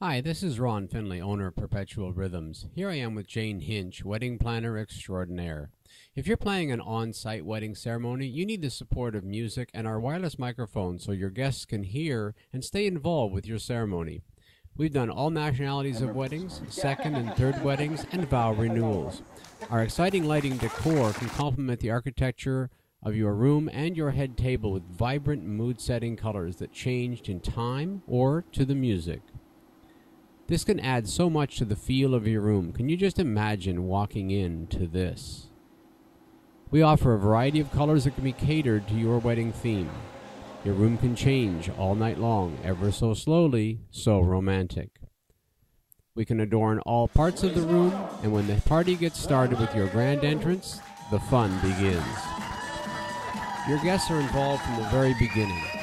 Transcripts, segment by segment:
Hi, this is Ron Finlay, owner of Perpetual Rhythms. Here I am with Jane Hinch, wedding planner extraordinaire. If you're planning an on site wedding ceremony, you need the support of music and our wireless microphone so your guests can hear and stay involved with your ceremony. We've done all nationalities of weddings, second and third weddings, and vow renewals. Our exciting lighting decor can complement the architecture of your room and your head table with vibrant mood setting colors that changed in time or to the music. This can add so much to the feel of your room. Can you just imagine walking in to this? We offer a variety of colors that can be catered to your wedding theme. Your room can change all night long, ever so slowly, so romantic. We can adorn all parts of the room, and when the party gets started with your grand entrance, the fun begins. Your guests are involved from the very beginning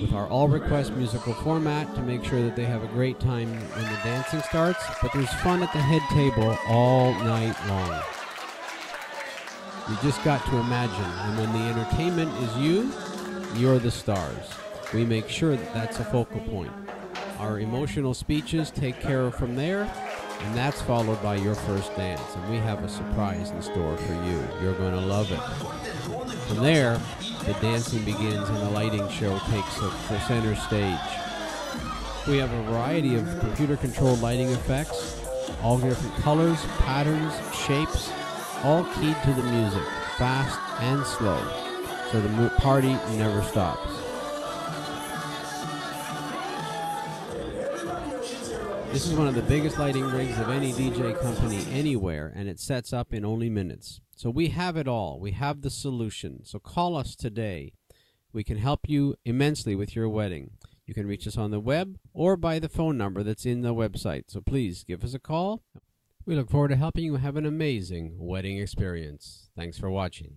with our all request musical format to make sure that they have a great time when the dancing starts, but there's fun at the head table all night long. You just got to imagine, and when the entertainment is you, you're the stars. We make sure that that's a focal point. Our emotional speeches take care of from there, and that's followed by your first dance. And we have a surprise in store for you. You're going to love it. From there, the dancing begins and the lighting show takes the center stage. We have a variety of computer controlled lighting effects, all different colors, patterns, shapes, all keyed to the music, fast and slow, so the party never stops. This is one of the biggest lighting rigs of any DJ company anywhere, and it sets up in only minutes. So we have it all. We have the solution. So call us today. We can help you immensely with your wedding. You can reach us on the web or by the phone number that's in the website. So please give us a call. We look forward to helping you have an amazing wedding experience. Thanks for watching.